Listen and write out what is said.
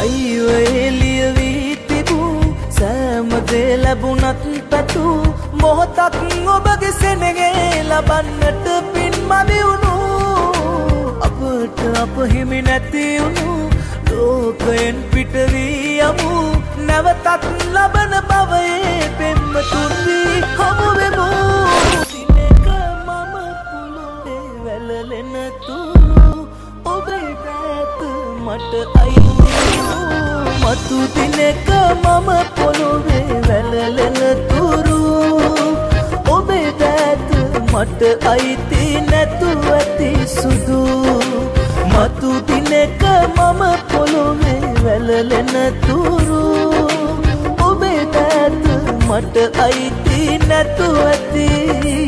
අයිවේලිය වී තිබූ සෑමදේ ලැබුණත් පැතුූ. මොහොතක් ඔබගේ සෙනගේ ලබන්නට පින් මදිවුණු අපට අප හිමි නැතිවුණු ලෝකයෙන් පිටවී යමු. නැවතත් ලබන බවයේ පෙම්මතුන්දී හමුුවමු සිනක මම පුළොඩේ වැලලෙනතුරු මට අයිතිවූ මතු දිනක මම පොළොවේ වැලලෙන තුරු. ඔබේ පැත් මට අයිති නැතු ඇති සුදු. මතු දිනක මම පොළොවේ වැලලෙන තුරු. ඔබේ පැත් මට අයිති නැතු ඇති